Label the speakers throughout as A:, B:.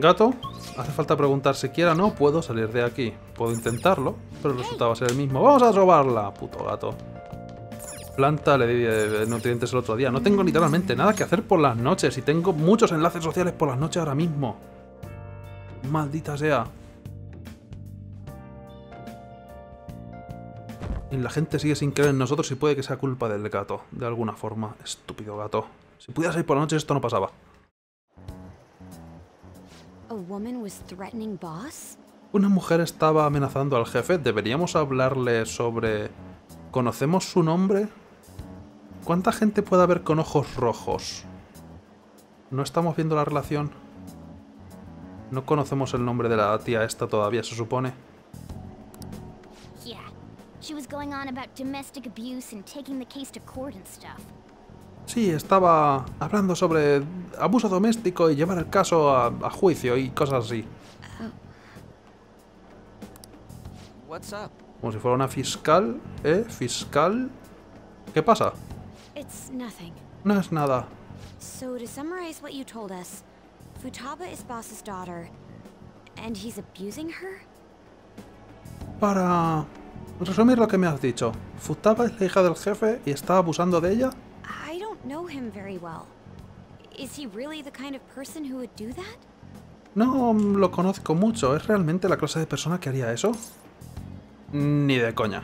A: Gato, hace falta preguntar si quiera o no puedo salir de aquí. Puedo intentarlo, pero el resultado va a ser el mismo. ¡Vamos a robarla, puto gato! Planta, le di eh, nutrientes el otro día. No tengo literalmente nada que hacer por las noches y tengo muchos enlaces sociales por las noches ahora mismo. Maldita sea. Y la gente sigue sin creer en nosotros y puede que sea culpa del gato, de alguna forma. Estúpido gato. Si pudieras ir por la noche esto no pasaba. Una mujer estaba amenazando al jefe. ¿Deberíamos hablarle sobre... ¿Conocemos su nombre? ¿Cuánta gente puede haber con ojos rojos? ¿No estamos viendo la relación? No conocemos el nombre de la tía esta todavía, se supone.
B: Yeah. She was going on about domestic abuse and taking the case to court and stuff.
A: Sí, estaba hablando sobre abuso doméstico y llevar el caso a, a juicio y cosas así. Como si fuera una fiscal, ¿eh? Fiscal. ¿Qué pasa? No es nada.
B: So to summarize what you told us, Futaba is boss's daughter, and he's abusing her?
A: Para resumir lo que me has dicho, Futaba es la hija del jefe y está abusando de ella.
B: Don't know him very well. Is he really the kind of person who would do that?
A: No lo conozco mucho. ¿Es realmente la clase de persona que haría eso? Ni de coña.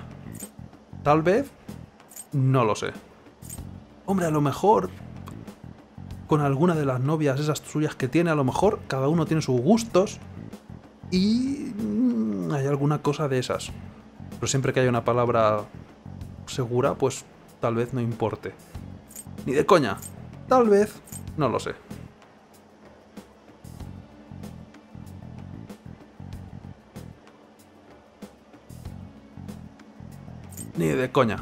A: Tal vez. No lo sé. Hombre, a lo mejor. Con alguna de las novias esas suyas que tiene, a lo mejor cada uno tiene sus gustos. Y. mm, hay alguna cosa de esas. Pero siempre que haya una palabra segura, pues tal vez no importe. Ni de coña. Tal vez. No lo sé. Ni de coña.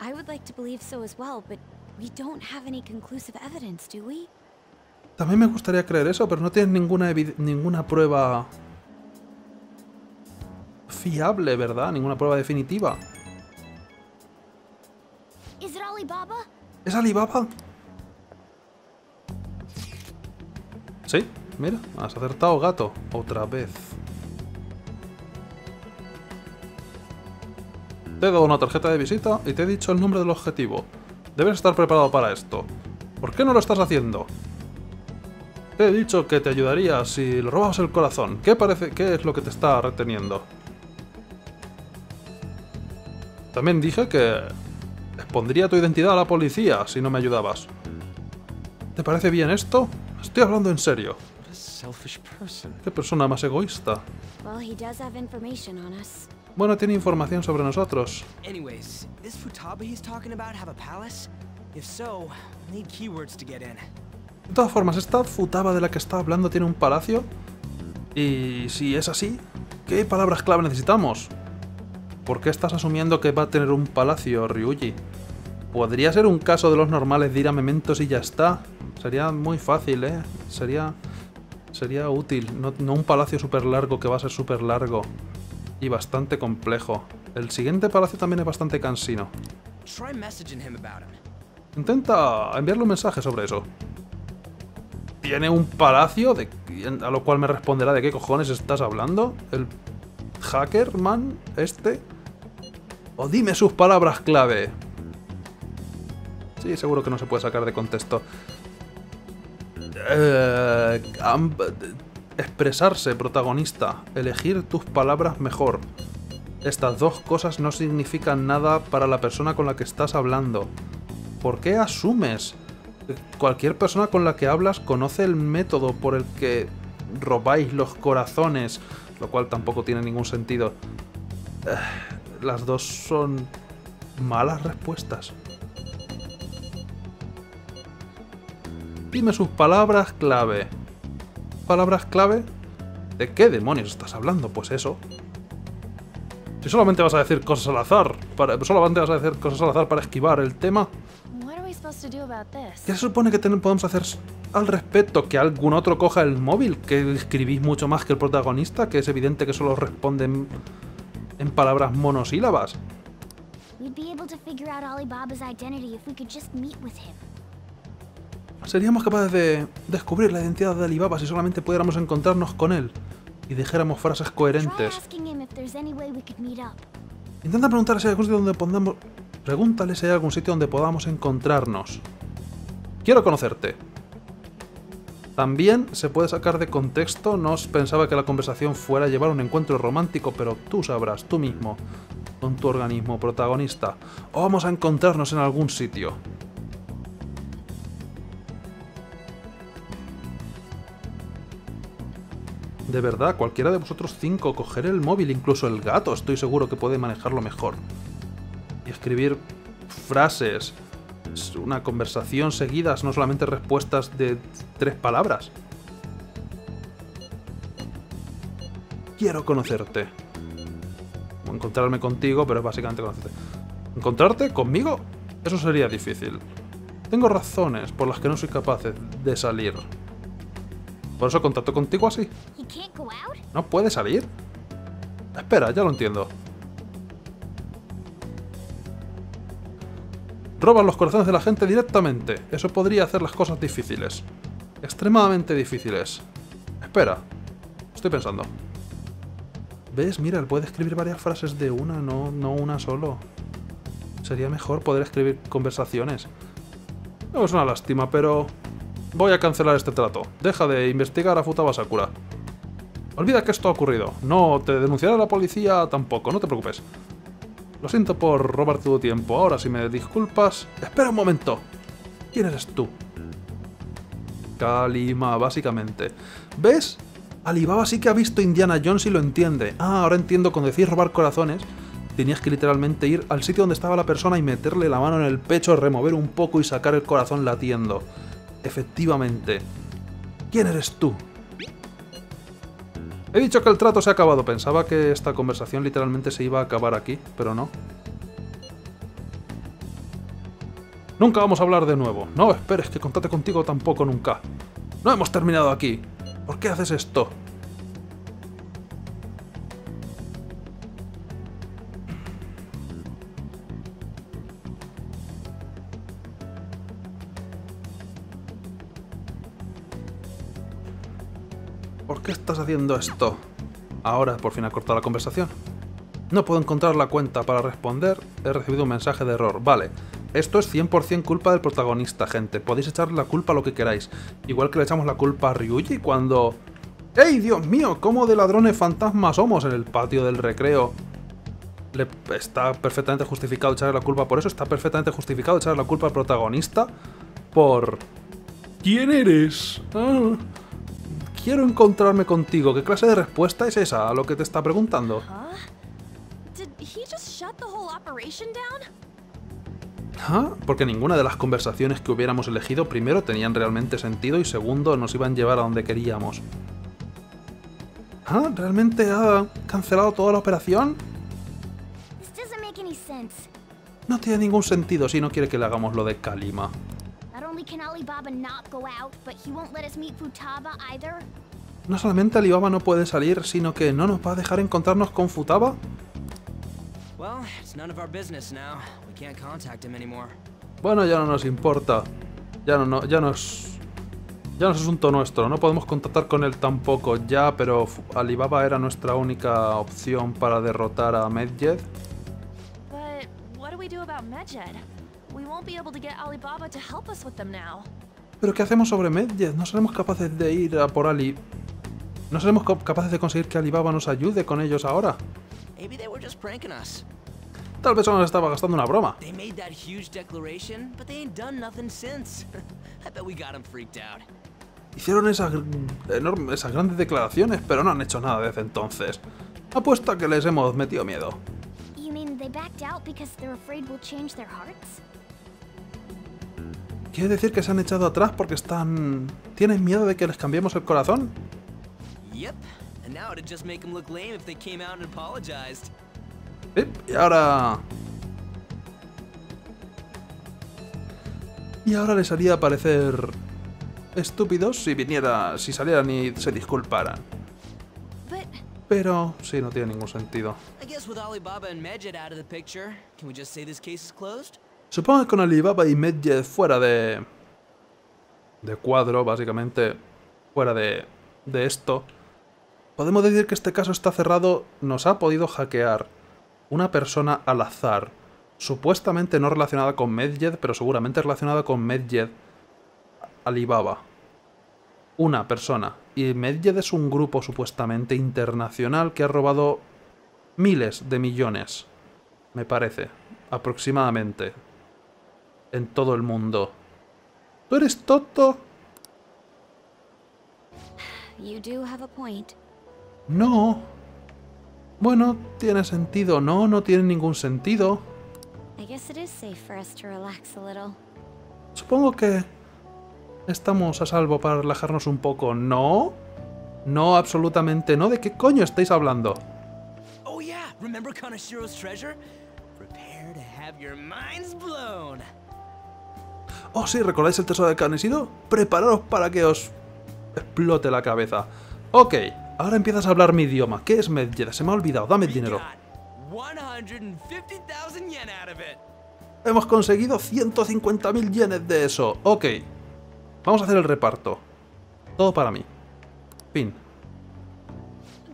B: I would like to believe so as well, but we don't have any conclusive evidence, do we?
A: También me gustaría creer eso, pero no tienes ninguna, ninguna prueba fiable, ¿verdad? Ninguna prueba definitiva. ¿Es Alibaba? Sí, mira, has acertado gato. Otra vez. Te he dado una tarjeta de visita y te he dicho el nombre del objetivo. Debes estar preparado para esto. ¿Por qué no lo estás haciendo? Te he dicho que te ayudaría si le robas el corazón. ¿Qué parece? ¿Qué es lo que te está reteniendo? También dije que expondría tu identidad a la policía si no me ayudabas. ¿Te parece bien esto? Estoy hablando en serio. ¿Qué persona más egoísta? Bueno, tiene información sobre nosotros. De todas formas, esta futaba de la que está hablando tiene un palacio. Y si es así, ¿qué palabras clave necesitamos? ¿Por qué estás asumiendo que va a tener un palacio, Ryuji? Podría ser un caso de los normales de ir a Mementos y ya está. Sería muy fácil, ¿eh? Sería... Sería útil. No, no un palacio súper largo que va a ser súper largo. Y bastante complejo. El siguiente palacio también es bastante cansino. Intenta enviarle un mensaje sobre eso. ¿Tiene un palacio? De, a lo cual me responderá de qué cojones estás hablando. ¿El hacker man este? O dime sus palabras clave. Sí, seguro que no se puede sacar de contexto. Eh, expresarse, protagonista. Elegir tus palabras mejor. Estas dos cosas no significan nada para la persona con la que estás hablando. ¿Por qué asumes? Cualquier persona con la que hablas conoce el método por el que robáis los corazones, lo cual tampoco tiene ningún sentido. Eh, Las dos son malas respuestas. Dime sus palabras clave. ¿Palabras clave? ¿De qué demonios estás hablando? Pues eso. Si solamente vas a decir cosas al azar, para, solamente vas a decir cosas al azar para esquivar el tema? ¿qué se supone que podemos hacer al respecto? ¿Que algún otro coja el móvil? ¿Que escribís mucho más que el protagonista? ¿Que es evidente que solo responden en palabras monosílabas?
B: We'd be able to figure out Alibaba's identity if we could just meet with him.
A: Seríamos capaces de descubrir la identidad de Alibaba si solamente pudiéramos encontrarnos con él y dijéramos frases coherentes. Intenta preguntarle si hay algún sitio donde podamos... Pregúntale si hay algún sitio donde podamos encontrarnos. Quiero conocerte. También se puede sacar de contexto, no pensaba que la conversación fuera a llevar a un encuentro romántico, pero tú sabrás, tú mismo, con tu organismo protagonista. O vamos a encontrarnos en algún sitio. De verdad, cualquiera de vosotros cinco, coger el móvil, incluso el gato, estoy seguro que puede manejarlo mejor. Y escribir frases, una conversación seguidas, no solamente respuestas de tres palabras. Quiero conocerte. O encontrarme contigo, pero es básicamente conocerte. ¿Encontrarte conmigo? Eso sería difícil. Tengo razones por las que no soy capaz de salir. Por eso contacto contigo así. ¿No puede salir? Espera, ya lo entiendo. Roban los corazones de la gente directamente. Eso podría hacer las cosas difíciles. Extremadamente difíciles. Espera. Estoy pensando. ¿Ves? Mira, él puede escribir varias frases de una, no, no una solo. Sería mejor poder escribir conversaciones. No es una lástima, pero... Voy a cancelar este trato. Deja de investigar a Futaba Sakura. Olvida que esto ha ocurrido. No te denunciará la policía tampoco, no te preocupes. Lo siento por robar tu tiempo. Ahora, si me disculpas... Espera un momento. ¿Quién eres tú? Kalima, básicamente. ¿Ves? Alibaba sí que ha visto Indiana Jones y lo entiende. Ah, ahora entiendo cuando decís robar corazones. Tenías que literalmente ir al sitio donde estaba la persona y meterle la mano en el pecho, remover un poco y sacar el corazón latiendo. Efectivamente. ¿Quién eres tú? He dicho que el trato se ha acabado. Pensaba que esta conversación literalmente se iba a acabar aquí, pero no. Nunca vamos a hablar de nuevo. No esperes que contate contigo tampoco nunca. No hemos terminado aquí. ¿Por qué haces esto? ¿Por qué estás haciendo esto? Ahora por fin ha cortado la conversación. No puedo encontrar la cuenta para responder. He recibido un mensaje de error. Vale. Esto es 100% culpa del protagonista, gente. Podéis echarle la culpa a lo que queráis. Igual que le echamos la culpa a Ryuji cuando... ¡Ey, Dios mío! ¿Cómo de ladrones fantasmas somos en el patio del recreo? Le está perfectamente justificado echarle la culpa por eso. Está perfectamente justificado echarle la culpa al protagonista por... ¿Quién eres? Ah, quiero encontrarme contigo. ¿Qué clase de respuesta es esa a lo que te está preguntando? ¿Ah? Porque ninguna de las conversaciones que hubiéramos elegido primero tenían realmente sentido y segundo nos iban a llevar a donde queríamos. ¿Ah? ¿Realmente ha cancelado toda la operación? No tiene ningún sentido si no quiere que le hagamos lo de Kalima.
B: Can Alibaba not go out, but he won't let us meet Futaba either.
A: No solamente Alibaba no puede salir, sino que no nos va a dejar encontrarnos con Futaba.
C: Well, it's none of our business now. We can't contact him anymore.
A: Bueno, ya no nos importa. Ya no, no, ya no es... Ya no es asunto nuestro, no podemos contactar con él tampoco ya, pero Alibaba era nuestra única opción para derrotar a Medjed.
D: But what do we do about Medjed? We won't be able to get Alibaba to help us with them now.
A: Pero ¿qué hacemos sobre Medjed? No seremos capaces de ir a por Ali... No seremos capaces de conseguir que Alibaba nos ayude con ellos ahora.
C: Maybe they were just pranking us.
A: Tal vez solo nos estaba gastando una broma.
C: They made that huge declaration, but they ain't done nothing since. I bet we got them freaked out.
A: Hicieron esas, enormes, esas grandes declaraciones, pero no han hecho nada desde entonces. Apuesto a que les hemos metido miedo.
B: You mean they backed out because they're afraid we'll change their hearts?
A: ¿Quiere decir que se han echado atrás porque están... ¿Tienen miedo de que les cambiemos el corazón? Sí, y ahora... Y ahora les haría parecer... estúpidos si viniera... si salieran y se disculparan. Pero sí, no tiene ningún sentido.
C: I guess with Alibaba and Medjed out of the picture, can we just say this case is closed?
A: Supongo que con Alibaba y Medjed fuera de... de cuadro, básicamente fuera de, de esto. Podemos decir que este caso está cerrado, nos ha podido hackear una persona al azar, supuestamente no relacionada con Medjed, pero seguramente relacionada con Medjed Alibaba. Una persona. Y Medjed es un grupo supuestamente internacional que ha robado miles de millones, me parece, aproximadamente, en todo el mundo. ¿Tú eres Toto?
B: You do have a point.
A: No. Bueno, tiene sentido. No, no tiene ningún sentido.
B: I guess it is safe for us to relax a little.
A: Supongo que estamos a salvo para relajarnos un poco. ¿No? No, absolutamente no. ¿De qué coño estáis hablando?
C: Oh yeah, remember Kanashiro's treasure? Prepare to have your minds blown.
A: Oh, sí, ¿recordáis el tesoro de Carnesino? Prepararos para que os explote la cabeza. Ok, ahora empiezas a hablar mi idioma. ¿Qué es Medjed? Se me ha olvidado. Dame el dinero.
C: got 150,000 yen out of it.
A: Hemos conseguido 150.000 yenes de eso. Ok. Vamos a hacer el reparto. Todo para mí. Fin.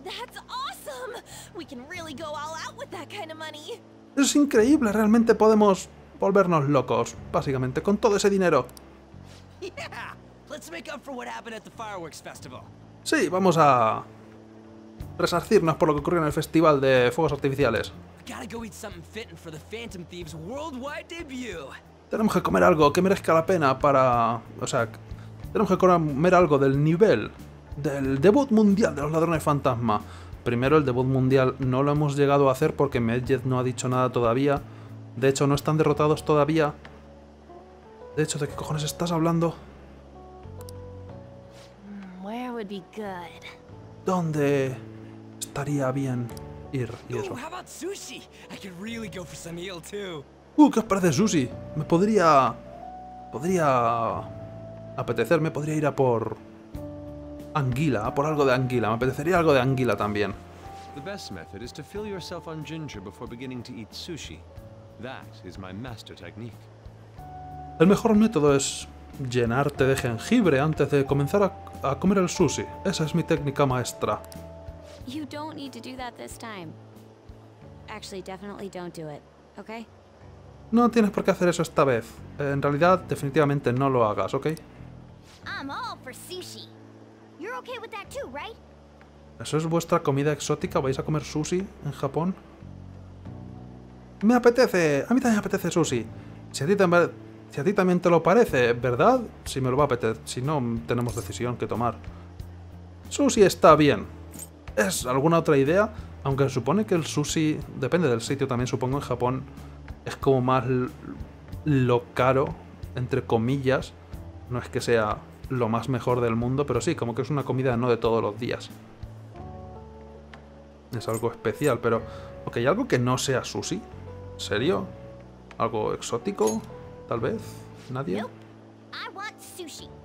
D: That's awesome! We can really go all out with that kind of money.
A: Es increíble, realmente podemos volvernos locos, básicamente, con todo ese dinero. Sí, vamos a resarcirnos por lo que ocurrió en el festival de fuegos artificiales. Tenemos que comer algo que merezca la pena para... O sea, tenemos que comer algo del nivel del debut mundial de los ladrones fantasma. Primero, el debut mundial no lo hemos llegado a hacer porque Medjed no ha dicho nada todavía. De hecho, no están derrotados todavía. De hecho, ¿de qué cojones estás hablando?
D: Where would be good?
A: ¿Dónde estaría bien ir y eso?
C: Ooh, how about sushi? I could really go for some eel too.
A: Uh, ¿qué os parece sushi? Me podría... Podría... Apetecerme, podría ir a por... Anguila, a por algo de anguila. Me apetecería algo de anguila también.
E: The best method is to fill yourself on ginger before beginning to eat sushi.
A: El mejor método es llenarte de jengibre antes de comenzar a, a comer el sushi. Esa es mi técnica maestra.
B: You don't need to do that this time. Actually, definitely don't do it, okay?
A: No tienes por qué hacer eso esta vez. En realidad, definitivamente no lo hagas, ¿ok?
F: I'm all for sushi. You're okay with that too, right?
A: ¿Eso es vuestra comida exótica? ¿Vais a comer sushi en Japón? Me apetece. A mí también me apetece sushi. Si a ti, también- te lo parece, ¿verdad? Si me lo va a apetecer. Si no, tenemos decisión que tomar. Sushi está bien. ¿Es alguna otra idea? Aunque se supone que el sushi, depende del sitio también, supongo en Japón, es como más lo caro, entre comillas. No es que sea lo más mejor del mundo, pero sí, como que es una comida no de todos los días. Es algo especial, pero... Ok, algo que no sea sushi. ¿Serio? ¿Algo exótico? Tal vez. ¿Nadie?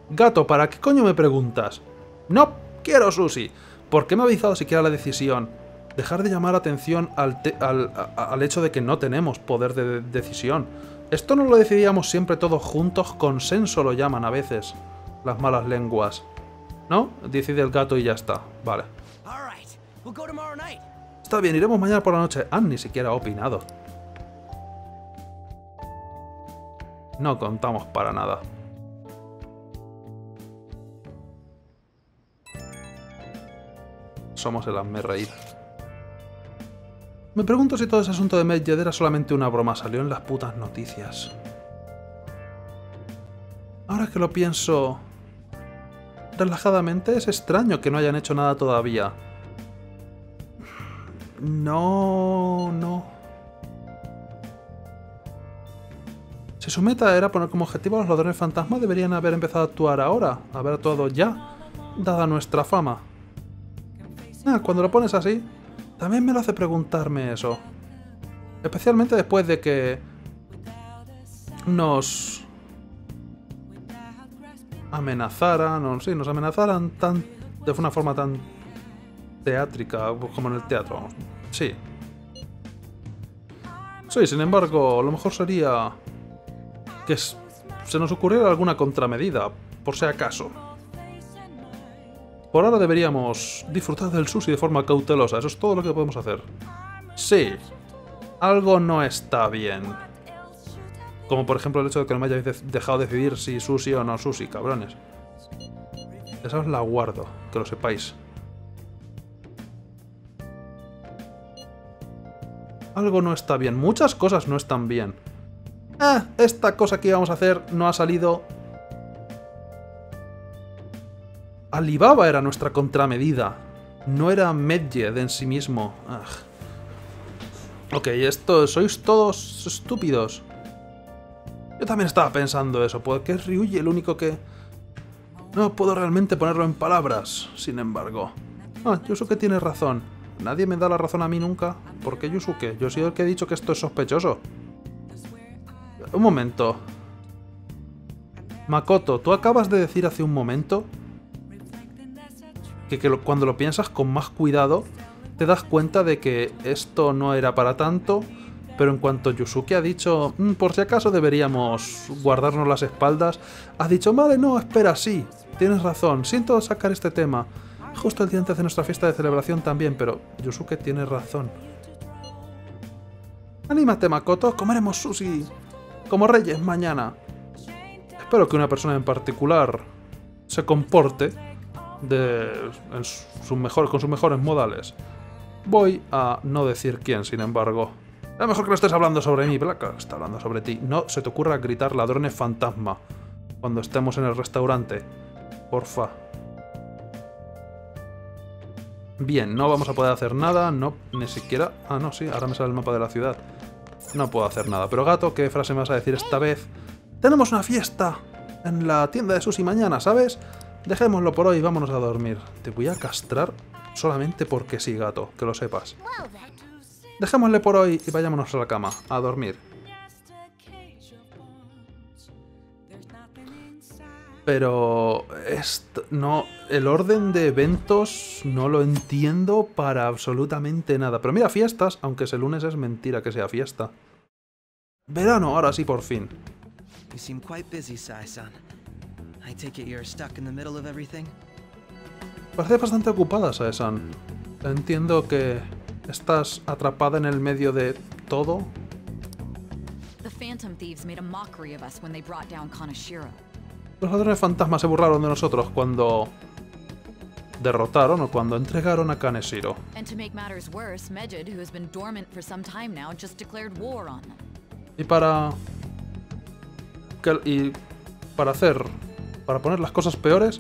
A: Gato, ¿para qué coño me preguntas? No quiero sushi. ¿Por qué me ha avisado siquiera la decisión? Dejar de llamar atención al, al, al hecho de que no tenemos poder de, de decisión. Esto no lo decidíamos siempre todos juntos, consenso lo llaman a veces. Las malas lenguas. ¿No? Decide el gato y ya está. Vale. Está bien, iremos mañana por la noche. Han ni siquiera ha opinado. No contamos para nada. Somos el hazme reír. Me pregunto si todo ese asunto de Medjed era solamente una broma. Salió en las putas noticias. Ahora que lo pienso relajadamente, es extraño que no hayan hecho nada todavía. No, no. Si su meta era poner como objetivo a los ladrones fantasmas, deberían haber empezado a actuar ahora, haber actuado ya, dada nuestra fama. Ah, cuando lo pones así, también me lo hace preguntarme eso. Especialmente después de que nos amenazaran, o sí, nos amenazaran tan de una forma tan teátrica pues, como en el teatro. Sí. Sí, sin embargo, lo mejor sería que se nos ocurriera alguna contramedida. por si acaso. Por ahora deberíamos disfrutar del sushi de forma cautelosa, eso es todo lo que podemos hacer. Sí, algo no está bien. Como por ejemplo el hecho de que no me hayáis de- dejado decidir si sushi o no sushi, cabrones. Esa os la guardo, que lo sepáis. Algo no está bien, muchas cosas no están bien. Ah, esta cosa que íbamos a hacer no ha salido. Alibaba era nuestra contramedida. No era Medjed en sí mismo. Ah. Ok, esto, sois todos estúpidos. Yo también estaba pensando eso, porque es Ryuji el único que... No puedo realmente ponerlo en palabras, sin embargo. Ah, Yusuke tiene razón. Nadie me da la razón a mí nunca. ¿Por qué Yusuke? Yo soy el que he dicho que esto es sospechoso. Un momento. Makoto, tú acabas de decir hace un momento que, que cuando lo piensas con más cuidado te das cuenta de que esto no era para tanto, pero en cuanto Yusuke ha dicho, "Mm, por si acaso deberíamos guardarnos las espaldas, has dicho, vale, no, espera, sí, tienes razón, siento sacar este tema. Justo el día antes de nuestra fiesta de celebración también, pero Yusuke tiene razón. Anímate, Makoto, comeremos sushi como reyes mañana. Espero que una persona en particular se comporte con sus mejores modales. Voy a no decir quién, sin embargo. Es mejor que no estés hablando sobre mí, claro, está hablando sobre ti. No se te ocurra gritar ladrones fantasma cuando estemos en el restaurante. Porfa. Bien, no vamos a poder hacer nada, no, ni siquiera... Ah, no, sí, ahora me sale el mapa de la ciudad. No puedo hacer nada. Pero gato, ¿qué frase me vas a decir esta vez? Tenemos una fiesta en la tienda de sushi mañana, ¿sabes? Dejémoslo por hoy, vámonos a dormir. Te voy a castrar solamente porque sí, gato, que lo sepas. Dejémosle por hoy y vayámonos a la cama, a dormir. Pero esto, no, el orden de eventos no lo entiendo para absolutamente nada. Pero mira, fiestas, aunque ese lunes es mentira que sea fiesta. Verano, ahora sí por fin.
C: You seem quite busy, Sai-san. I take it you're stuck in the middle of everything?
A: Parece bastante ocupada, Sae-san. Entiendo que estás atrapada en el medio de todo.
G: The Phantom Thieves made a mockery of us when they brought down Kanashiro.
A: Los ladrones fantasmas se burlaron de nosotros cuando derrotaron o cuando entregaron a Kaneshiro. Y para y para hacer para poner las cosas peores,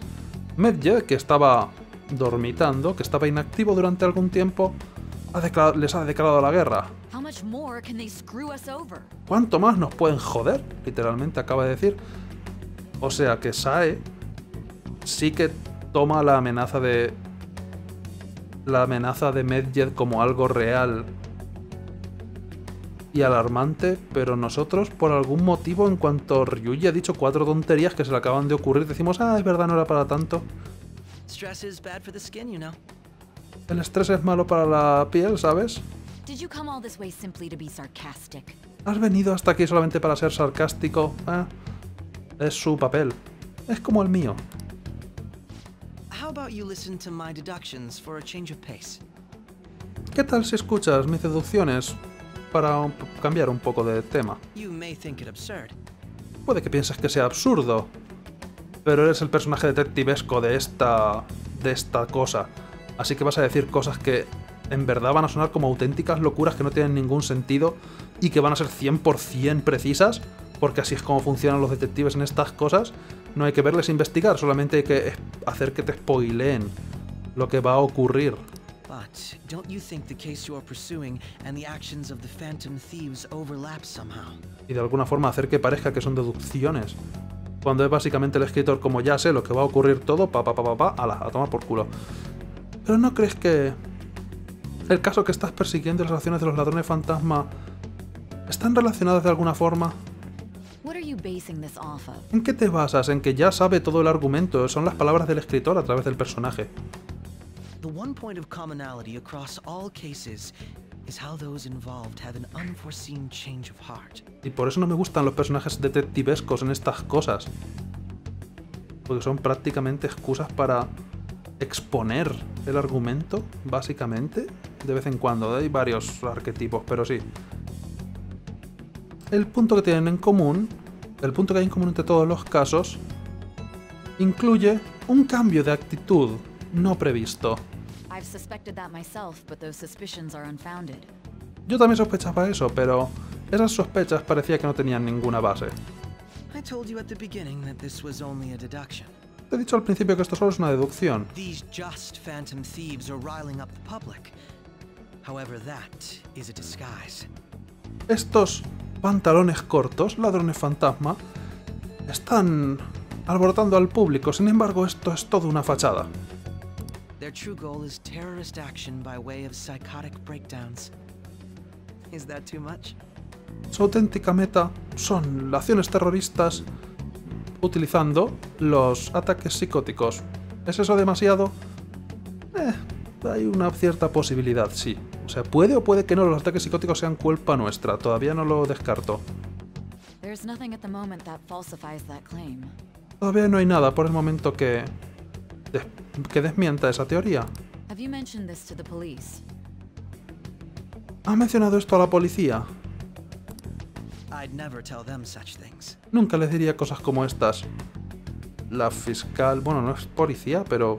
A: Medje, que estaba dormitando, que estaba inactivo durante algún tiempo, ha les ha declarado la guerra. ¿Cuánto más nos pueden joder? Literalmente acaba de decir. O sea que Sae sí que toma la amenaza de. La amenaza de Medjed como algo real y alarmante, pero nosotros, por algún motivo, en cuanto Ryuji ha dicho cuatro tonterías que se le acaban de ocurrir, decimos, ah, es verdad, no era para tanto.
C: Stress is bad for the skin, you know.
A: El estrés es malo para la piel, ¿sabes?
G: Did you come all this way simply to be sarcastic?
A: ¿Has venido hasta aquí solamente para ser sarcástico? Ah, es su papel. Es como el mío.
C: How about you listen to my deductions for a change of pace?
A: ¿Qué tal si escuchas mis deducciones para un- cambiar un poco de tema?
C: You may think it absurd,
A: Puede que pienses que sea absurdo, pero eres el personaje detectivesco de esta de esta cosa, así que vas a decir cosas que en verdad van a sonar como auténticas locuras que no tienen ningún sentido y que van a ser 100% precisas, porque así es como funcionan los detectives en estas cosas. No hay que verles investigar, solamente hay que hacer que te spoileen lo que va a ocurrir.
C: but don't you think the case you are pursuing and the actions of the Phantom Thieves overlap somehow?
A: y de alguna forma hacer que parezca que son deducciones. Cuando es básicamente el escritor como ya sé lo que va a ocurrir todo, pa pa pa pa pa, ala, a tomar por culo. Pero ¿no crees que el caso que estás persiguiendo y las acciones de los ladrones fantasma están relacionadas de alguna forma? ¿En qué te basas? En que ya sabe todo el argumento, son las palabras del escritor a través del personaje.
C: The one point of commonality across all cases is how those involved have an unforeseen change of heart.
A: Y por eso no me gustan los personajes detectivescos en estas cosas. Porque son prácticamente excusas para exponer el argumento, básicamente. De vez en cuando, hay varios arquetipos, pero sí. El punto que tienen en común, el punto que hay en común entre todos los casos, incluye un cambio de actitud no previsto.
G: I've suspected that myself, but those suspicions are unfounded.
A: Yo también sospechaba eso, pero esas sospechas parecía que no tenían ninguna base.
C: I told you at the beginning that this was only a deduction.
A: Te he dicho al principio que esto solo es una deducción. Estos pantalones cortos, ladrones fantasma, están alborotando al público. Sin embargo, esto es todo una fachada.
C: Their true goal is terrorist action by way of psychotic breakdowns. Is that too much?
A: Su auténtica meta son acciones terroristas utilizando los ataques psicóticos. ¿Es eso demasiado? Eh, hay una cierta posibilidad, sí. O sea, puede o puede que no los ataques psicóticos sean culpa nuestra. Todavía no lo descarto.
G: There's nothing at the moment that falsifies that claim.
A: Todavía no hay nada por el momento que... des- que desmienta esa teoría.
G: Have you mentioned this to the police?
A: ¿Ha mencionado esto a la policía?
C: I'd never tell them such things.
A: Nunca les diría cosas como estas. La fiscal, bueno, no es policía, pero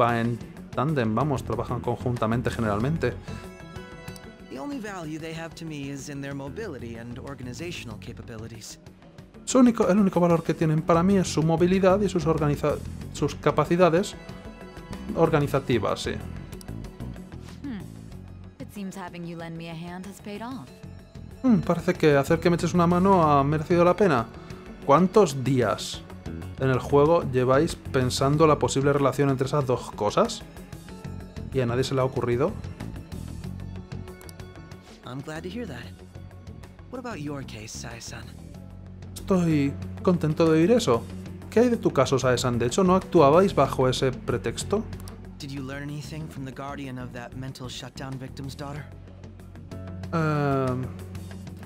A: va en tándem, vamos, trabajan conjuntamente generalmente.
C: The only value they have to me is in their mobility and organizational capabilities.
A: Su único, el único valor que tienen para mí es su movilidad y sus, organiza- sus capacidades organizativas, sí.
G: Off.
A: Hmm, parece que hacer que me eches una mano ha merecido la pena. ¿Cuántos días en el juego lleváis pensando la posible relación entre esas dos cosas? ¿Y a nadie se le ha ocurrido? Estoy contento de oír eso. ¿Qué hay de tu caso, Saesan? De hecho, ¿no actuabais bajo ese pretexto? Eh,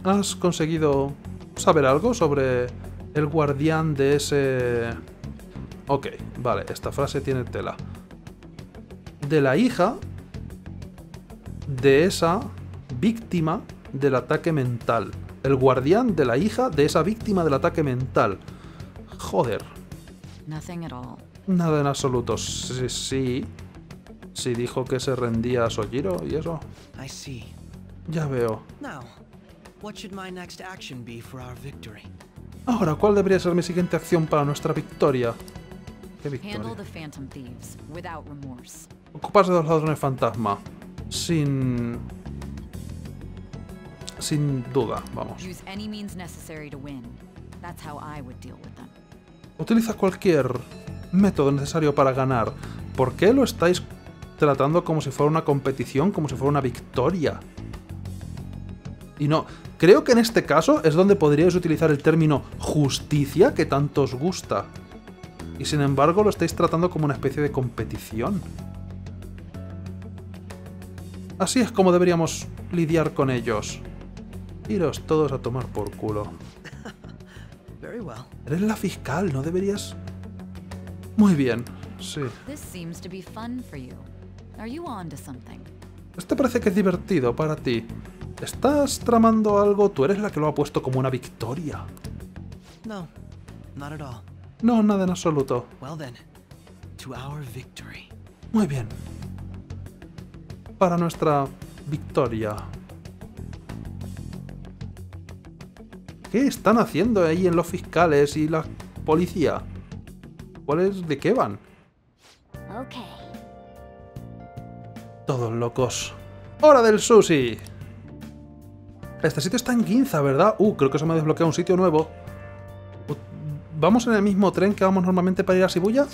A: ¿Has conseguido saber algo sobre el guardián de ese... Ok, vale, esta frase tiene tela. De la hija de esa víctima del ataque mental. El guardián de la hija de esa víctima del ataque mental. Joder, nada en absoluto. Sí, sí. Sí dijo que se rendía a Sojiro y eso.
C: I see.
A: Ya veo.
C: Now, what should my next action be for our victory?
A: Ahora, ¿cuál debería ser mi siguiente acción para nuestra victoria? ¿Qué victoria? Ocuparse de los ladrones fantasma. Sin... Sin duda, vamos. Utiliza cualquier método necesario para ganar. ¿Por qué lo estáis tratando como si fuera una competición, como si fuera una victoria? Y no, creo que en este caso es donde podríais utilizar el término justicia que tanto os gusta. Y sin embargo lo estáis tratando como una especie de competición. Así es como deberíamos lidiar con ellos. Iros todos a tomar por culo.
C: Very well.
A: Eres la fiscal, ¿no deberías...? Muy bien, sí.
G: This seems to be fun for you. Are you on to something?
A: Este parece que es divertido para ti. ¿Estás tramando algo? Tú eres la que lo ha puesto como una victoria.
C: No, not at all.
A: No, nada en absoluto.
C: Well then, to our victory.
A: Muy bien. Para nuestra victoria. ¿Qué están haciendo ahí en los fiscales y la policía? ¿Cuáles de qué van?
F: Okay.
A: Todos locos. ¡Hora del sushi! Este sitio está en Ginza, ¿verdad? Uh, creo que se me ha desbloqueado un sitio nuevo. ¿Vamos en el mismo tren que vamos normalmente para ir a Shibuya?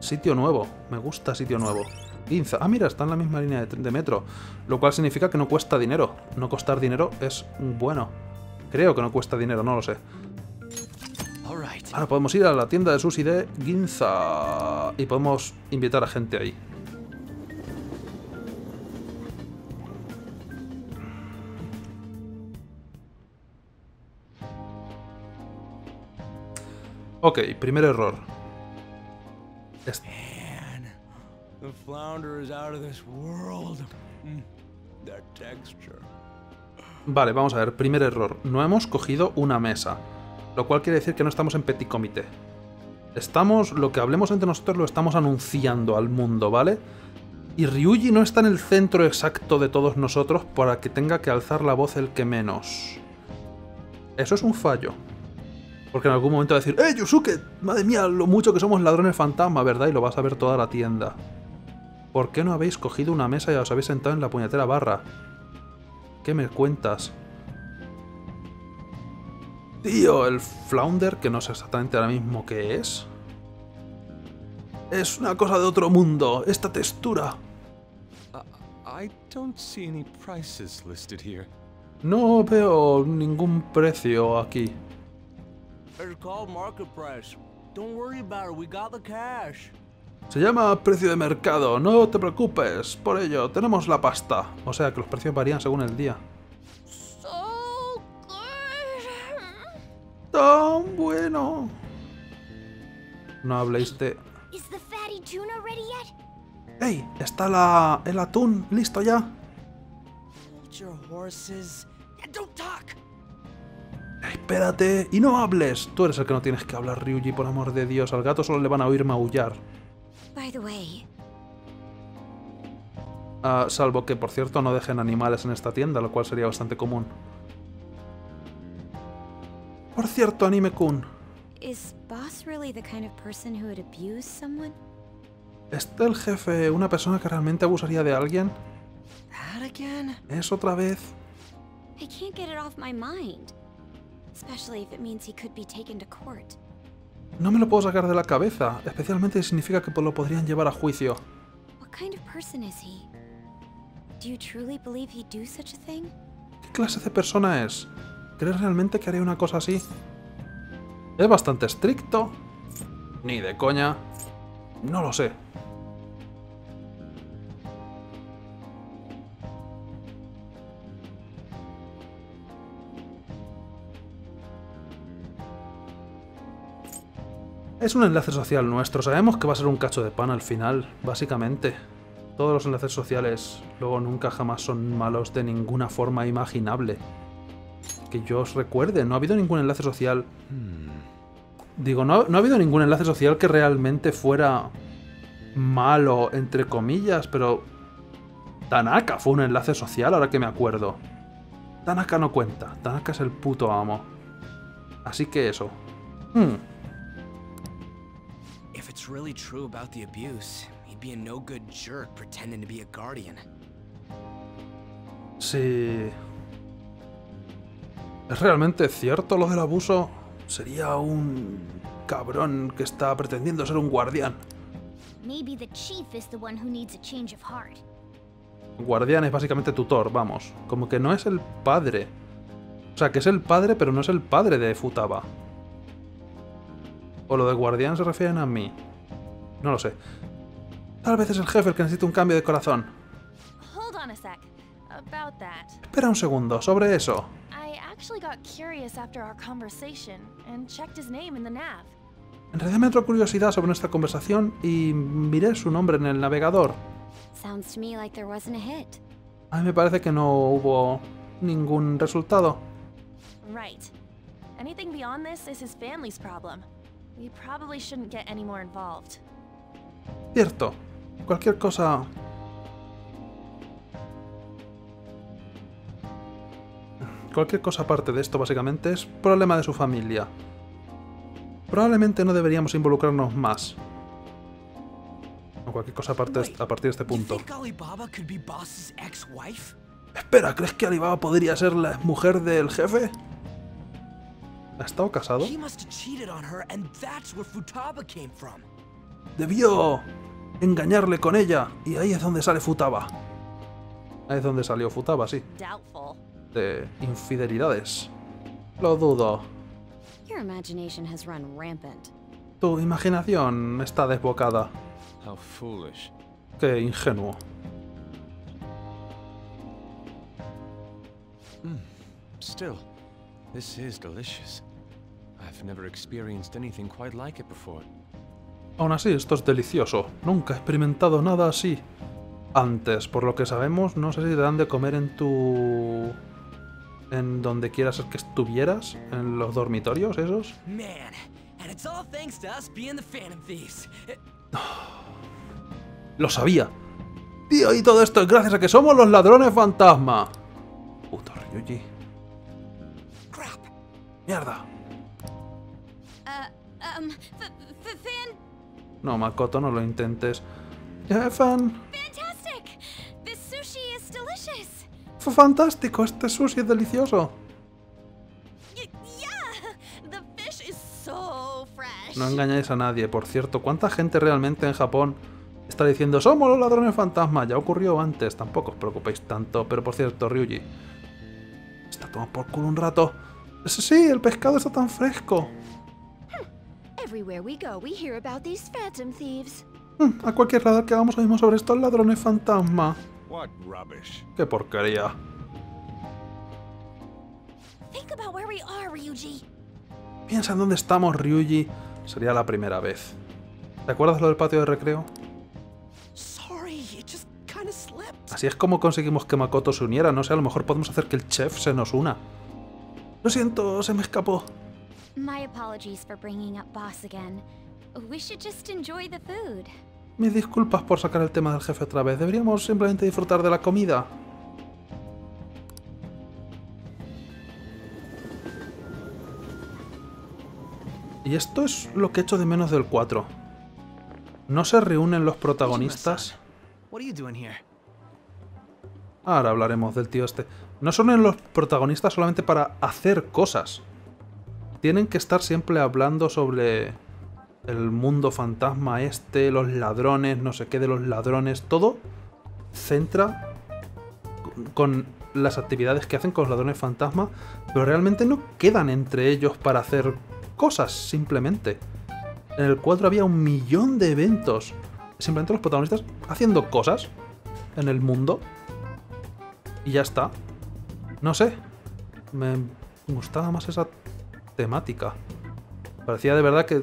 A: Sitio nuevo. Me gusta sitio nuevo. Ginza. Ah, mira, está en la misma línea de, metro. Lo cual significa que no cuesta dinero. No costar dinero es bueno. Creo que no cuesta dinero, no lo sé. Ahora podemos ir a la tienda de sushi de Ginza. Y podemos invitar a gente ahí. Ok, primer error.
H: Man, the flounder is out of this world. Mm, that texture.
A: Vale, vamos a ver. Primer error. No hemos cogido una mesa. Lo cual quiere decir que no estamos en petit comité. Estamos... Lo que hablemos entre nosotros lo estamos anunciando al mundo, ¿vale? Y Ryuji no está en el centro exacto de todos nosotros para que tenga que alzar la voz el que menos. Eso es un fallo. Porque en algún momento va a decir, ¡Eh, Yusuke! Madre mía, lo mucho que somos ladrones fantasma, ¿verdad? Y lo vas a ver toda la tienda. ¿Por qué no habéis cogido una mesa y os habéis sentado en la puñetera barra? ¿Qué me cuentas? Tío, el flounder, que no sé exactamente ahora mismo qué es. Es una cosa de otro mundo, esta textura. No veo ningún precio aquí.
H: It's called market price. Don't worry about it. We got the cash.
A: Se llama precio de mercado, no te preocupes, por ello tenemos la pasta. O sea que los precios varían según el día.
D: So good.
A: ¡Tan bueno! No habléis de...
F: Is the fatty tuna ready yet?
A: ¡Ey! Está la... el atún listo ya. Espérate y no hables. Tú eres el que no tienes que hablar, Ryuji, por amor de Dios. Al gato solo le van a oír maullar.
B: By the way,
A: Ah, salvo que, por cierto, no dejen animales en esta tienda, lo cual sería bastante común. Por cierto, Anime-kun,
B: is Boss really the kind of person who would abuse someone?
A: ¿está el jefe una persona que realmente abusaría de alguien? ¿Es otra vez? No me lo puedo sacar de la cabeza, especialmente si significa que lo podrían llevar a juicio.
B: What kind of person is he? Do you truly believe he'd do such a thing?
A: ¿Qué clase de persona es? ¿Crees realmente que haría una cosa así? ¿Es bastante estricto? Ni de coña. No lo sé. Es un enlace social nuestro. Sabemos que va a ser un cacho de pan al final, básicamente. Todos los enlaces sociales luego nunca jamás son malos de ninguna forma imaginable. Que yo os recuerde, no ha habido ningún enlace social. Digo, no, no ha habido ningún enlace social que realmente fuera malo, entre comillas, pero. Tanaka fue un enlace social, ahora que me acuerdo. Tanaka no cuenta, Tanaka es el puto amo. Así que eso. Hmm.
I: Really true about the abuse, he'd be a no good jerk pretending to be a guardian.
A: Si... ¿Es realmente cierto lo del abuso? Sería un cabrón que está pretendiendo ser un guardián.
F: Maybe the chief is the one who needs a change of heart.
A: Guardián es básicamente tutor, vamos. Como que no es el padre. O sea, que es el padre, pero no es el padre de Futaba. O lo de guardián se refieren a mí. No lo sé. Tal vez es el jefe el que necesita un cambio de corazón.
D: Hold on a sec. About that.
A: Espera un segundo, sobre eso.
D: I actually got curious after our conversation and checked his name in the nav.
A: En realidad me entró curiosidad sobre nuestra conversación y miré su nombre en el navegador.
B: Sounds to me like there wasn't a hit.
A: A mí me parece que no hubo ningún resultado.
D: Right. Anything beyond this is his family's problem. We probably shouldn't get any more involved.
A: Cierto. Cualquier cosa... Cualquier cosa aparte de esto básicamente es problema de su familia. Probablemente no deberíamos involucrarnos más. O cualquier cosa aparte a partir de este punto. Espera, ¿crees que Alibaba podría ser la mujer del jefe? ¿Ha estado casado? Debió engañarle con ella y ahí es donde sale Futaba. Ahí es donde salió Futaba, sí. De infidelidades. Lo dudo. Tu imaginación está desbocada. Qué ingenuo.
E: Still, this is delicious. I've never experienced anything quite like it before.
A: Aún así, esto es delicioso. Nunca he experimentado nada así. Antes, por lo que sabemos, no sé si te dan de comer en tu... En donde quieras que estuvieras, en los dormitorios esos.
I: Man, and it's all thanks to us being the Phantom Thieves. Eh,
A: Lo sabía. Tío, y todo esto es gracias a que somos los ladrones fantasma. Puto Ryuji.
I: Crap.
A: Mierda.
B: Uh, um, f- fan-
A: No, Makoto, no lo intentes.
B: Fantastic! This sushi is delicious!
A: Fue fantástico, este sushi es delicioso. No engañáis a nadie. Por cierto, ¿cuánta gente realmente en Japón está diciendo somos los ladrones fantasma? Ya ocurrió antes, tampoco os preocupéis tanto. Pero por cierto, Ryuji. Está tomando por culo un rato. Sí, el pescado está tan fresco.
F: Everywhere we go, we hear about these phantom thieves.
A: Mm, A cualquier radar que hagamos oímos sobre estos ladrones fantasma.
H: What rubbish.
A: Qué porquería.
B: Think about where we are, Ryuji.
A: Piensa en dónde estamos, Ryuji. Sería la primera vez. ¿Te acuerdas lo del patio de recreo?
I: Sorry, it just kind of slipped.
A: Así es como conseguimos que Makoto se uniera. No sé, a lo mejor podemos hacer que el chef se nos una. Lo siento, se me escapó.
B: My apologies for bringing up Boss again. We should just enjoy the food.
A: Mis disculpas por sacar el tema del jefe otra vez. Deberíamos simplemente disfrutar de la comida. Y esto es lo que echo de menos del 4. No se reúnen los protagonistas.
C: What are you doing here?
A: Ahora hablaremos del tío este. No son los protagonistas solamente para hacer cosas. Tienen que estar siempre hablando sobre el mundo fantasma este, los ladrones, no sé qué de los ladrones. Todo centra con las actividades que hacen con los ladrones fantasma, pero realmente no quedan entre ellos para hacer cosas, simplemente. En el 4 había un millón de eventos. Simplemente los protagonistas haciendo cosas en el mundo. Y ya está. No sé. Me gustaba más esa temática. Parecía de verdad que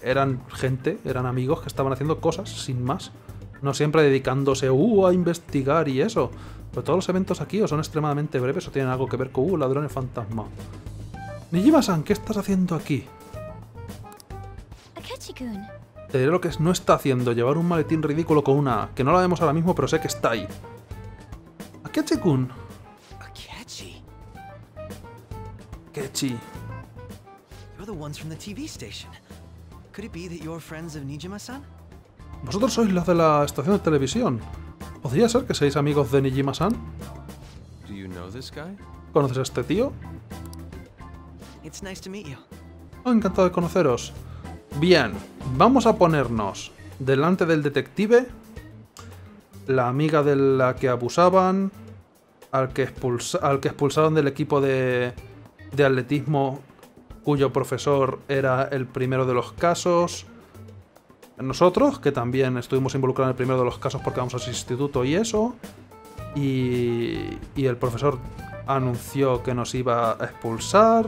A: eran gente, eran amigos que estaban haciendo cosas sin más. No siempre dedicándose uh, a investigar y eso. Pero todos los eventos aquí o son extremadamente breves o tienen algo que ver con uh, ladrones fantasma. Nijima-san, ¿qué estás haciendo aquí?
B: Akechi-kun,
A: Te diré lo que no está haciendo, llevar un maletín ridículo con una... que no la vemos ahora mismo, pero sé que está ahí. Akechi-kun.
I: Akechi.
A: Kechi.
C: The ones from the TV station. Could it be that you're friends of Nijima-san?
A: Vosotros sois los de la estación de televisión. ¿Podría ser que seáis amigos de Nijima-san?
E: Do you know this guy?
A: ¿Conoces a este tío?
C: It's nice to meet you.
A: Oh, encantado de conoceros. Bien, vamos a ponernos delante del detective, la amiga de la que abusaban, al que, expulsa- al que expulsaron del equipo de, de atletismo cuyo profesor era el primero de los casos. Nosotros, que también estuvimos involucrados en el primero de los casos porque vamos a ese instituto y eso. Y, y el profesor anunció que nos iba a expulsar.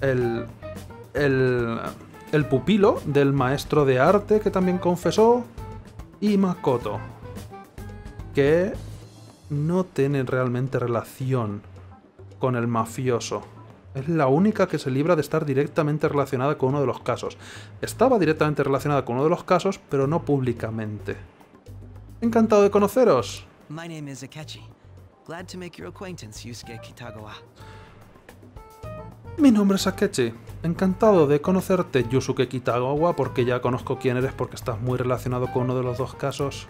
A: El, el, el pupilo del maestro de arte que también confesó. Y Makoto. Que no tiene realmente relación con el mafioso. Es la única que se libra de estar directamente relacionada con uno de los casos. Estaba directamente relacionada con uno de los casos, pero no públicamente. Encantado de conoceros.
C: My name is Akechi. Glad to make your acquaintance, Yusuke Kitagawa.
A: Mi nombre es Akechi. Encantado de conocerte, Yusuke Kitagawa, porque ya conozco quién eres porque estás muy relacionado con uno de los dos casos.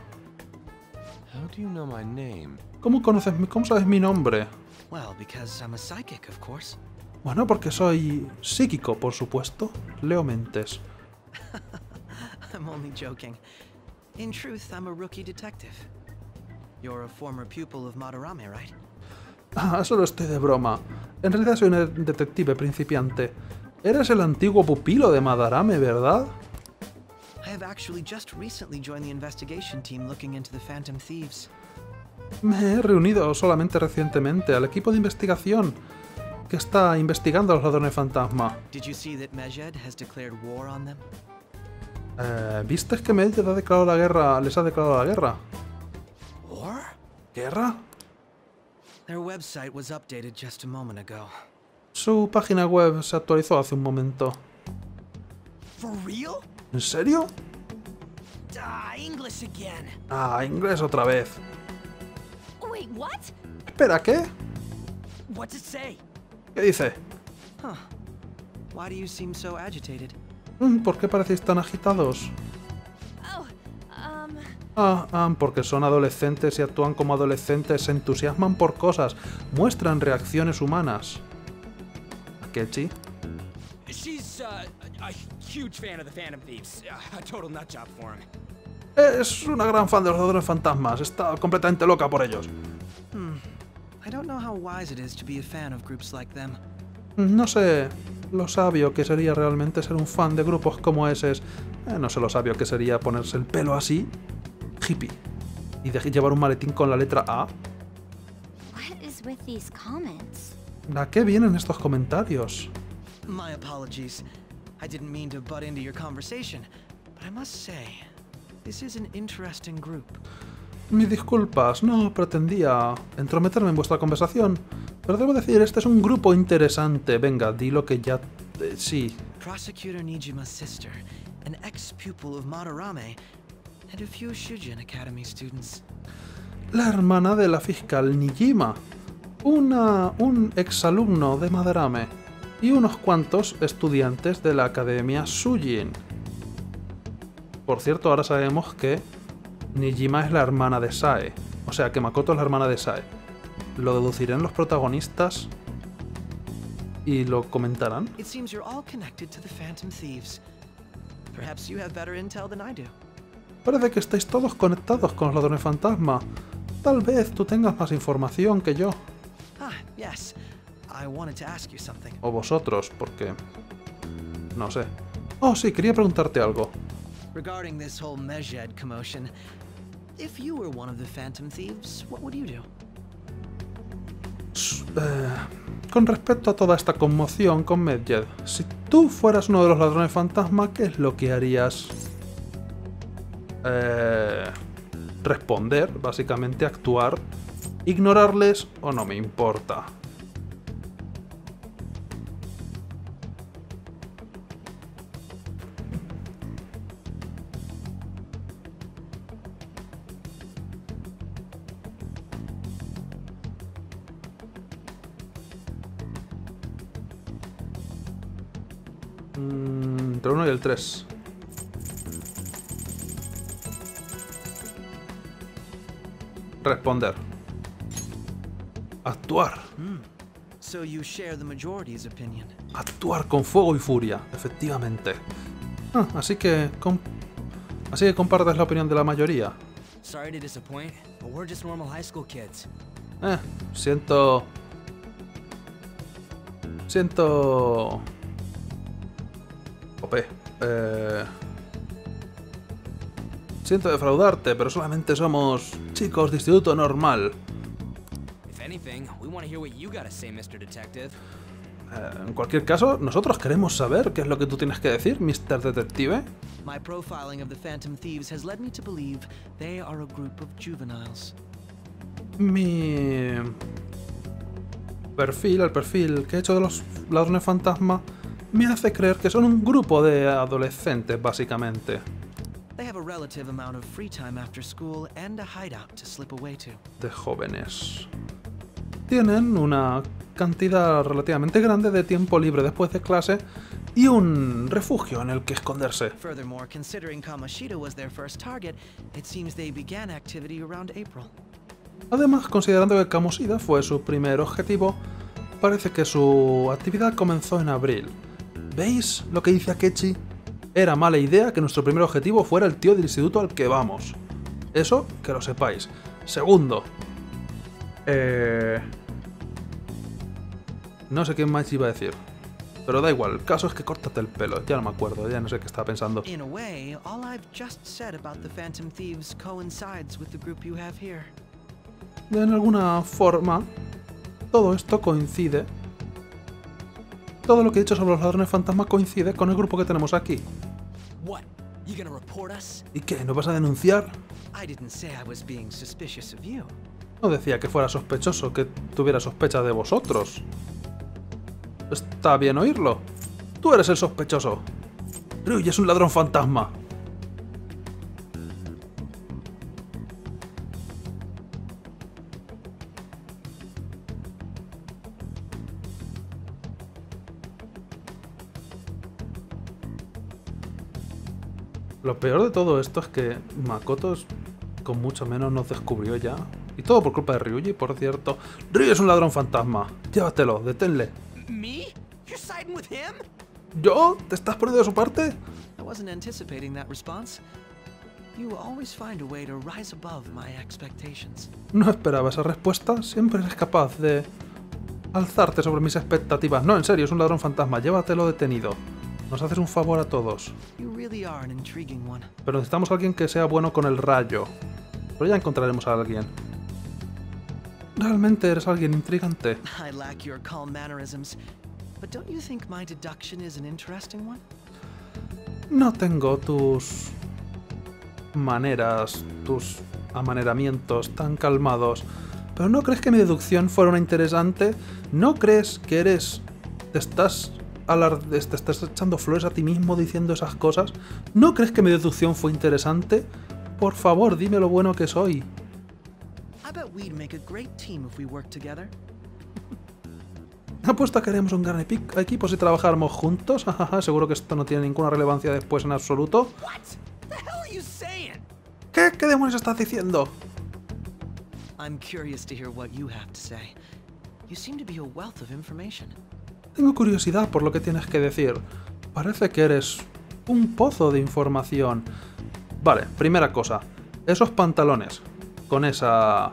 E: How do you know my name?
A: ¿Cómo conoces mi, cómo sabes mi nombre?
C: Well, because I'm a psychic, of course.
A: Bueno, porque soy psíquico, por supuesto. Leo mentes.
C: I'm only joking. In truth, I'm a rookie detective. You're a former pupil of Madarame, right?
A: Ah, solo estoy de broma. En realidad soy un detective principiante. Eres el antiguo pupilo de Madarame, ¿verdad?
C: I have actually just recently joined the investigation team looking into the Phantom Thieves.
A: Me he reunido solamente recientemente al equipo de investigación que está investigando a los ladrones fantasma.
C: Did you see that Mejed has declared war on them?
A: Eh, ¿Viste que Medjed ha declarado la guerra, les ha declarado la guerra? ¿Guerra?
C: Their website was updated just a moment ago.
A: Su página web se actualizó hace un momento.
C: For real?
A: ¿En serio?
C: Ah, English again.
A: Ah, inglés otra vez. Espera, ¿qué? ¿Qué dice?
C: Huh. Why do you seem so agitated?
A: Mm, ¿Por qué parecéis tan agitados?
D: Oh, um,
A: Ah, ah, porque son adolescentes y actúan como adolescentes, se entusiasman por cosas, muestran reacciones humanas. Akechi,
I: uh. Uh,
A: es una gran fan de los ladrones fantasmas, está completamente loca por ellos. No sé lo sabio que sería realmente ser un fan de grupos como ese. Eh, no sé lo sabio que sería ponerse el pelo así, hippie, y de llevar un maletín con la letra A.
B: What is with these comments?
A: ¿A qué vienen estos comentarios?
C: My apologies. I didn't mean to butt into your conversation, but I must say, this is an interesting group.
A: Mis disculpas, no pretendía entrometerme en vuestra conversación, pero debo decir, este es un grupo interesante. Venga, di lo que ya... eh, sí.
C: Prosecutor Nijima's sister, an ex-pupil of Madarame, and a few Shujin Academy students.
A: La hermana de la fiscal Nijima, una, un exalumno de Madarame y unos cuantos estudiantes de la Academia Sujin. Por cierto, ahora sabemos que Nijima es la hermana de Sae, o sea que Makoto es la hermana de Sae. Lo deducirán los protagonistas y lo comentarán.
C: It seems you're all connected to the Phantom Thieves. Perhaps you have better intel than I do.
A: Parece que estáis todos conectados con los ladrones fantasma. Tal vez tú tengas más información que yo,
C: Ah, yes. I wanted to ask you something.
A: o vosotros, porque... No sé. Oh, sí, quería preguntarte algo.
C: Regarding this whole Mejed commotion, if you were one of the Phantom Thieves, what would you do?
A: Eh, con respecto a toda esta conmoción con Medjed, si tú fueras uno de los ladrones fantasma, ¿qué es lo que harías? Eh, responder, básicamente actuar, ignorarles o no me importa. 3. Responder. Actuar.
C: So you share the majority's opinion.
A: Actuar con fuego y furia, efectivamente. Ah, así que... com- así que compartes la opinión de la mayoría.
I: Sorry to disappoint, but we're just normal high school kids.
A: Eh, siento... Siento... Ope. Eh... Siento defraudarte, pero solamente somos chicos de instituto normal.
I: If anything, we want to hear what you got to say, Mr. Detective.
A: Eh, en cualquier caso, nosotros queremos saber qué es lo que tú tienes que decir, Mr. Detective.
C: My profiling of the Phantom Thieves has led me to believe they are a group of juveniles.
A: Mi perfil, el perfil que he hecho de los ladrones fantasma, me hace creer que son un grupo de adolescentes, básicamente.
C: They have a relative amount of free time after school and a hideout to slip away to.
A: De jóvenes. Tienen una cantidad relativamente grande de tiempo libre después de clase y un refugio en el que esconderse.
C: Kamoshida.
A: Además, considerando que Kamosida fue su primer objetivo, parece que su actividad comenzó en abril. ¿Veis lo que dice Akechi? Era mala idea que nuestro primer objetivo fuera el tío del instituto al que vamos. Eso, que lo sepáis. Segundo. Eh... No sé qué más iba a decir. Pero da igual, el caso es que córtate el pelo. Ya no me acuerdo, ya no sé qué estaba pensando.
C: In a way, all I've just said about the Phantom Thieves coincides with the group you have here.
A: En alguna forma, todo esto coincide Todo lo que he dicho sobre los ladrones fantasmas coincide con el grupo que tenemos aquí. ¿Y qué? ¿No vas a denunciar? No decía que fuera sospechoso, que tuviera sospecha de vosotros. Está bien oírlo. Tú eres el sospechoso. Ryuji es un ladrón fantasma. Lo peor de todo esto es que Makoto con mucho menos nos descubrió ya. Y todo por culpa de Ryuji, por cierto. Ryuji es un ladrón fantasma. Llévatelo, deténle.
C: Me?
A: ¿Yo? ¿Te estás poniendo de su parte?
C: I wasn't anticipating that response. You always find a way to rise above my expectations.
A: No esperaba esa respuesta. Siempre eres capaz de alzarte sobre mis expectativas. No, en serio, es un ladrón fantasma. Llévatelo detenido. Nos haces un favor a todos. Pero necesitamos a alguien que sea bueno con el rayo. Pero ya encontraremos a alguien. Realmente eres alguien intrigante. No tengo tus maneras, tus amaneramientos tan calmados. Pero ¿no crees que mi deducción fuera una interesante? ¿No crees que eres... estás te estás echando flores a ti mismo diciendo esas cosas? ¿No crees que mi deducción fue interesante? Por favor, dime lo bueno que soy. Apuesto a que haremos un gran equipo si trabajáramos juntos. Seguro que esto no tiene ninguna relevancia después en absoluto. ¿Qué? ¿Qué demonios estás diciendo?
C: I'm curious to hear what you have to say. You seem to be a wealth of information.
A: Tengo curiosidad por lo que tienes que decir. Parece que eres un pozo de información. Vale, primera cosa. Esos pantalones con esa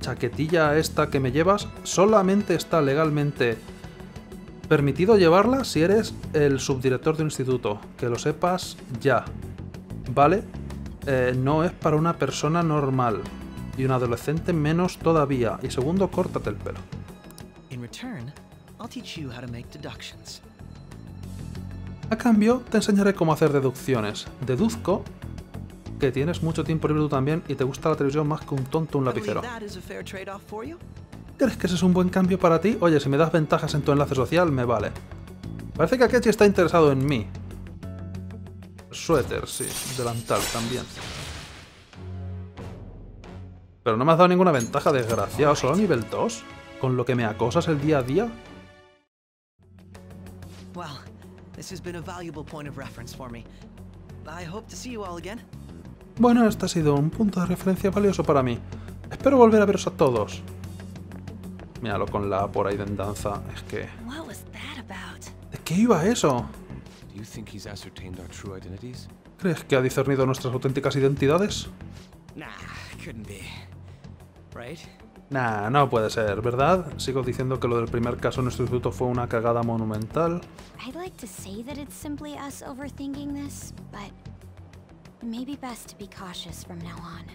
A: chaquetilla esta que me llevas solamente está legalmente permitido llevarla si eres el subdirector de un instituto. Que lo sepas ya. ¿Vale? Eh, no es para una persona normal. Y un adolescente menos todavía. Y segundo, córtate el pelo.
C: Return, I'll teach you how to make deductions.
A: A cambio, te enseñaré cómo hacer deducciones. Deduzco que tienes mucho tiempo libre tú también y te gusta la televisión más que un tonto un lapicero. ¿Crees que ese es un buen cambio para ti? Oye, si me das ventajas en tu enlace social, me vale. Parece que Akechi está interesado en mí. Suéter, sí. Delantal también. Pero no me has dado ninguna ventaja, desgraciado. Solo nivel 2. Con lo que me acosas el día a día.
C: This has been a valuable point of reference for me. I hope to see you all again.
A: Bueno, este ha sido un punto de referencia valioso para mí. Espero volver a veros a todos. Míralo con la por ahí de danza. Es que...
D: What was that about?
A: ¿De qué iba eso?
E: Do you think he's ascertained our true identities?
A: ¿Crees que ha discernido nuestras auténticas identidades?
I: Nah, couldn't be. Right?
A: Nah, no puede ser, ¿verdad? Sigo diciendo que lo del primer caso en nuestro instituto fue una cagada monumental.
B: I'd like to say that it's simply us overthinking this, but it may be best to be cautious from now on.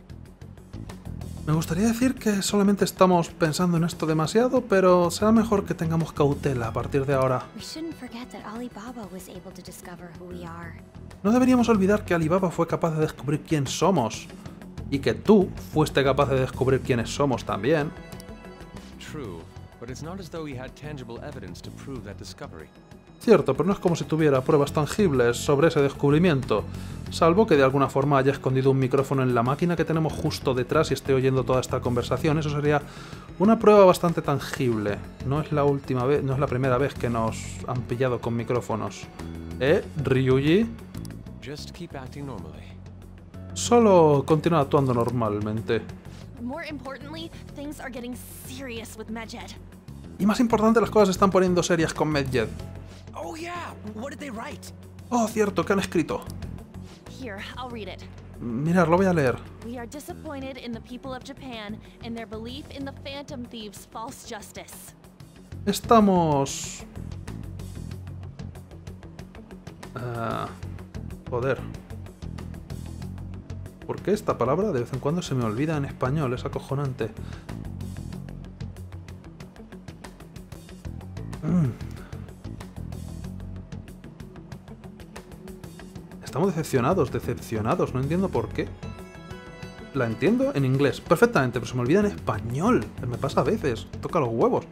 A: Me gustaría decir que solamente estamos pensando en esto demasiado, pero será mejor que tengamos cautela a partir de ahora. No deberíamos olvidar que Alibaba fue capaz de descubrir quién somos. Y que tú fuiste capaz de descubrir quiénes somos también. Cierto, pero no es como si tuviera pruebas tangibles sobre ese descubrimiento, salvo que de alguna forma haya escondido un micrófono en la máquina que tenemos justo detrás y esté oyendo toda esta conversación. Eso sería una prueba bastante tangible. No es la última vez, no es la primera vez que nos han pillado con micrófonos. ¿Eh, Ryuji?
E: Just keep acting normally.
A: Solo continúa actuando normalmente.
D: More importantly, things are getting serious with Medjed.
A: Y más importante, las cosas se están poniendo serias con Medjed.
I: Oh yeah, what did they write?
A: Oh, cierto, ¿qué han escrito?
D: Here, I'll read it.
A: Mirad, lo voy a leer.
D: We are disappointed in the people of Japan and their belief in the Phantom Thieves' false justice.
A: Estamos... Ah, joder por qué esta palabra de vez en cuando se me olvida en español, es acojonante. Mm. Estamos decepcionados, decepcionados, no entiendo por qué. La entiendo en inglés perfectamente, pero se me olvida en español. Me pasa a veces, toca los huevos.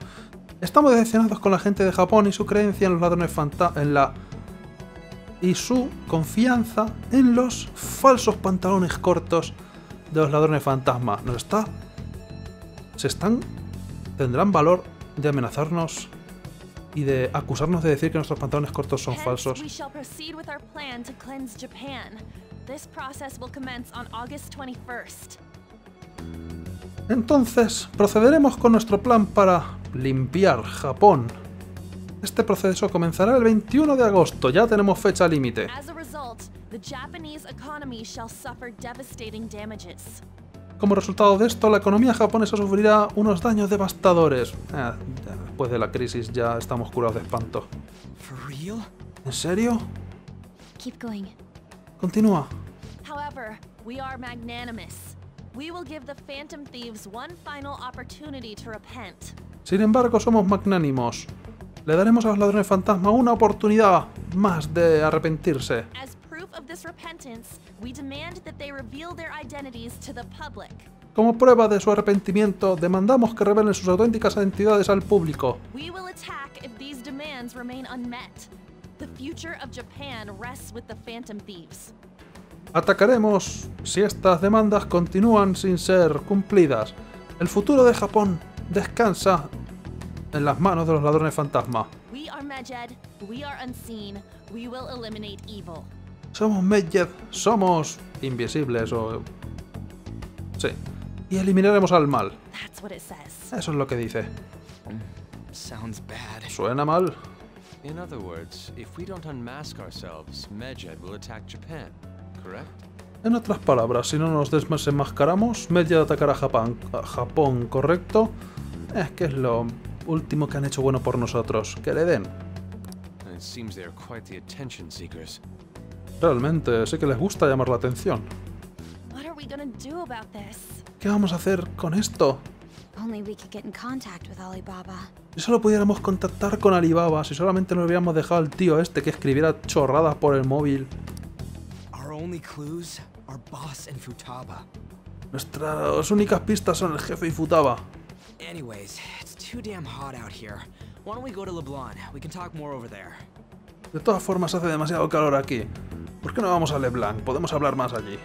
A: Estamos decepcionados con la gente de Japón y su creencia en los ladrones fantasmas... en la y su confianza en los falsos pantalones cortos de los ladrones fantasma. Nos está. Se están. tendrán valor de amenazarnos y de acusarnos de decir que nuestros pantalones cortos son falsos.
D: we shall proceed with our plan to cleanse Japan. This process will commence on August 21st.
A: Entonces, procederemos con nuestro plan para limpiar Japón. Este proceso comenzará el 21 de agosto, ya tenemos fecha límite. Como resultado de esto, la economía japonesa sufrirá unos daños devastadores. Ya después de la crisis ya estamos curados de espanto. ¿En serio? Continúa.
D: However, we are magnanimous. We will give the Phantom Thieves one final opportunity to repent.
A: Sin embargo, somos magnánimos. Le daremos a los ladrones fantasma una oportunidad más de arrepentirse. Como prueba de su arrepentimiento, demandamos que revelen sus auténticas identidades al público. Atacaremos si estas demandas continúan sin ser cumplidas. El futuro de Japón descansa en las manos de los ladrones fantasma. Somos Medjed, somos invisibles o... Sí. Y eliminaremos al mal. Eso es lo que dice. ¿Suena mal?
E: In other words, if we don't unmask ourselves, Medjed will attack Japan, correct?
A: En otras palabras, si no nos desenmascaramos, Medjed atacará a Japón, a Japón, ¿correcto? Es que es lo último que han hecho bueno por nosotros. Que le den. Realmente, sé que les gusta llamar la atención.
D: What are we gonna do about this?
A: ¿Qué vamos a hacer con esto? Si solo pudiéramos contactar con Alibaba, si solamente nos hubiéramos dejado al tío este que escribiera chorradas por el móvil. Nuestras únicas pistas son el jefe y Futaba.
C: Anyways, it's too damn hot out here. Why don't we go to Leblon? We can talk more over there.
A: De todas formas, hace demasiado calor aquí. ¿Por qué no vamos a LeBlanc? Podemos hablar más allí.